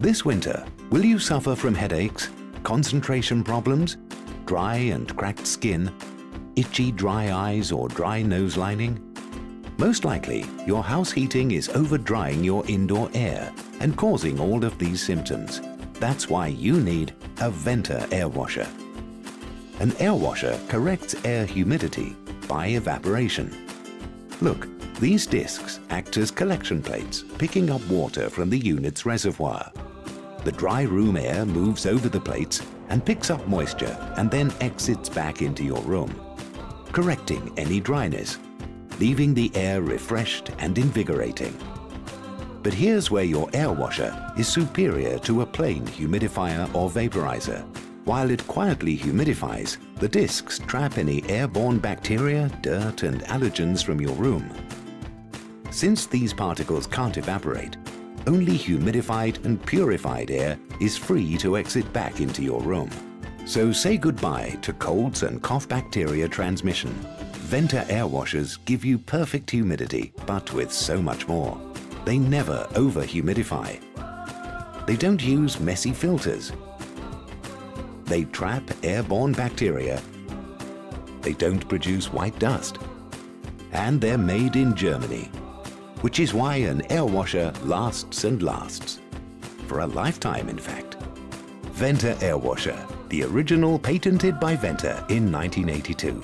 This winter, will you suffer from headaches, concentration problems, dry and cracked skin, itchy dry eyes or dry nose lining? Most likely, your house heating is over-drying your indoor air and causing all of these symptoms. That's why you need a Venta air washer. An air washer corrects air humidity by evaporation. Look, these discs act as collection plates, picking up water from the unit's reservoir. The dry room air moves over the plates and picks up moisture and then exits back into your room, correcting any dryness, leaving the air refreshed and invigorating. But here's where your air washer is superior to a plain humidifier or vaporizer. While it quietly humidifies, the discs trap any airborne bacteria, dirt and allergens from your room. Since these particles can't evaporate, only humidified and purified air is free to exit back into your room. So say goodbye to colds and cough bacteria transmission. Venta air washers give you perfect humidity, but with so much more. They never over-humidify. They don't use messy filters. They trap airborne bacteria. They don't produce white dust. And they're made in Germany which is why an air washer lasts and lasts. For a lifetime, in fact. Venta Air Washer, the original patented by Venta in 1982.